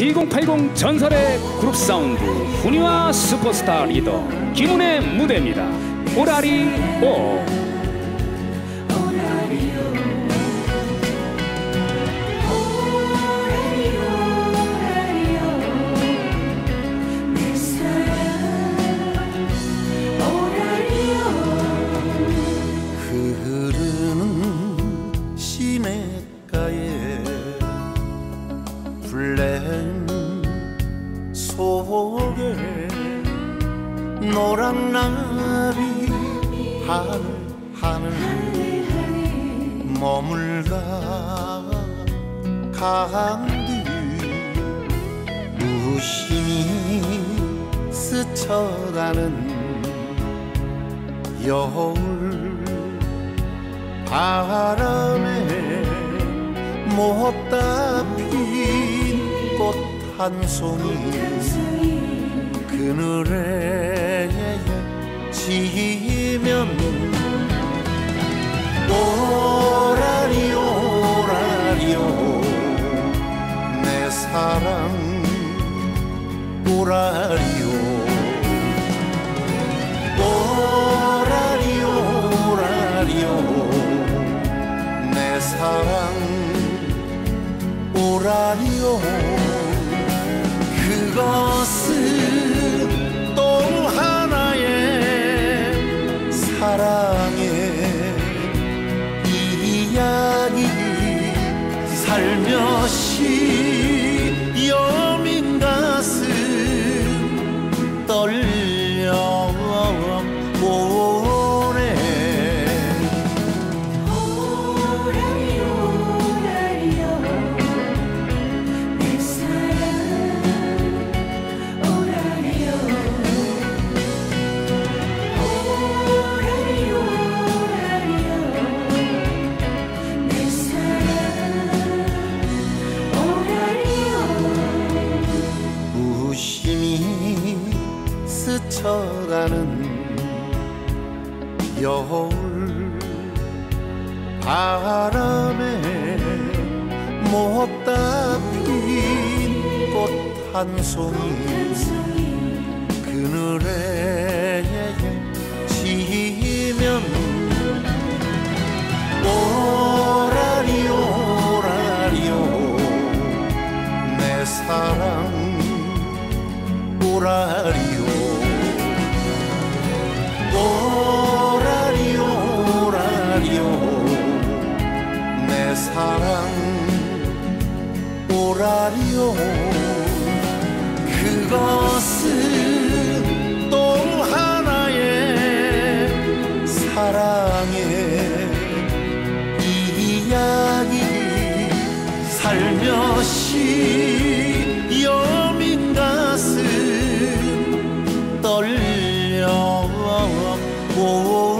7080 전설의 그룹 사운드 훈이와 슈퍼스타 리더 김훈의 무대입니다. 오라리 오. 흐르 노란 나비 하늘 하늘 머물다 간뒤 무심히 스쳐가는 여울 바람에 못다 핀 꽃 한 송이 그늘에 지면 오라리 오라리오 내 사랑 오라리오 오라리오 오라리오 내 사랑 오라리오 그것은 살며시 스쳐가는 여울. 바람에 못다 핀 꽃 한 송이 그늘에 지면 오라리 오라리오. 내 사랑 오라리오 라디오. 그것은 또 하나의 사랑의 이야기. 살며시 여민 가슴 떨려. 오.